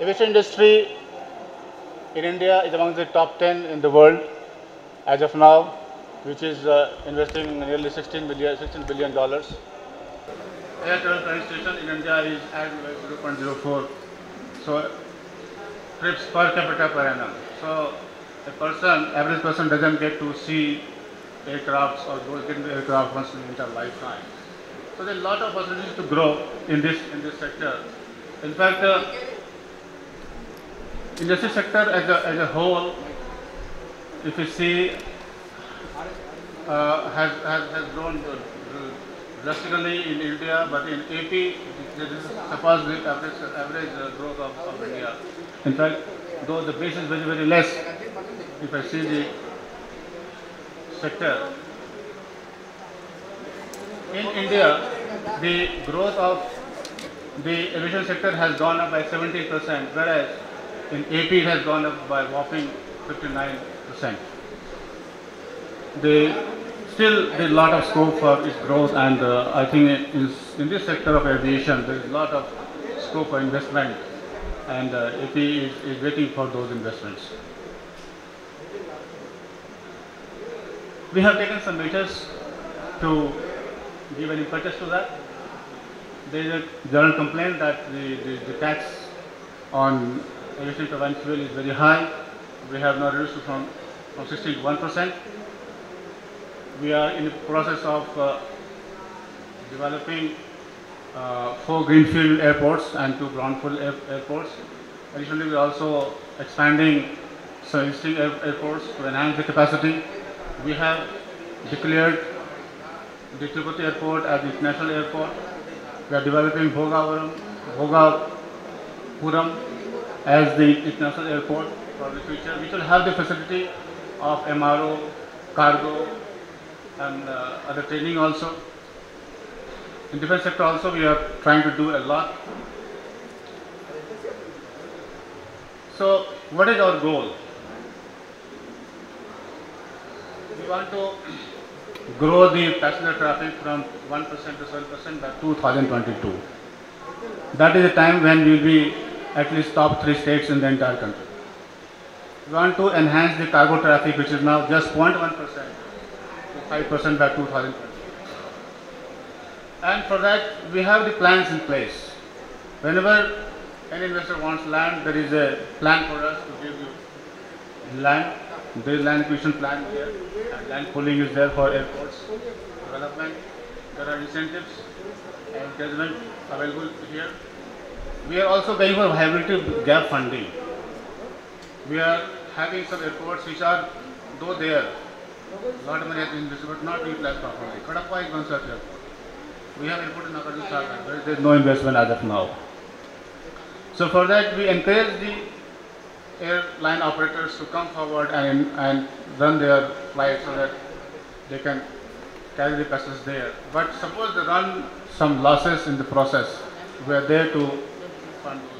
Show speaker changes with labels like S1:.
S1: Aviation industry in India is among the top 10 in the world as of now, which is uh, investing nearly 16 billion, 16 billion dollars. Air travel penetration in India is at 0.04. So trips per capita per annum. So a person, average person doesn't get to see aircrafts or go get into aircraft once in their lifetime. So there are a lot of opportunities to grow in this in this sector. In fact, uh, industry sector as a, as a whole, if you see, uh, has, has, has grown drastically in India, but in AP, this is surpassed the average, average uh, growth of, of India. In fact, though the base is very, very less, if I see the sector, in India, the growth of the aviation sector has gone up by 70%, whereas in AP it has gone up by whopping 59%. The, still there is a lot of scope for its growth and uh, I think is in this sector of aviation there is a lot of scope for investment and uh, AP is, is waiting for those investments. We have taken some measures to give an impetus to that. There is a general complaint that the, the, the tax on aviation turbine fuel is very high. We have now reduced from, from 16 to 1 percent. We are in the process of uh, developing uh, four greenfield airports and two brownfield air, airports. Additionally, we are also expanding some existing air, airports to enhance the capacity. We have declared the Tirupati airport as the international airport. We are developing Bhogavaram, Bhogapuram as the international airport for the future, which will have the facility of MRO, cargo, and uh, other training also. In defense sector also, we are trying to do a lot. So, what is our goal? We want to grow the passenger traffic from 1% to 12% by 2022. That is the time when we will be at least top three states in the entire country. We want to enhance the cargo traffic which is now just 0.1% to 5% by 2020. And for that we have the plans in place. Whenever any investor wants land, there is a plan for us to give you land. There is land acquisition plan here and land pooling is there for airports development. There are incentives and encouragement available here. We are also going for viability gap funding. We are having some airports which are, though there, lot of money has been invested but not utilized properly. Kadapa is one such airport. We have airport in Nagarjuna there is no investment as of now. So for that we encourage the airline operators to come forward and, and run their flights so that they can carry the passengers there. But suppose they run some losses in the process, we are there to those.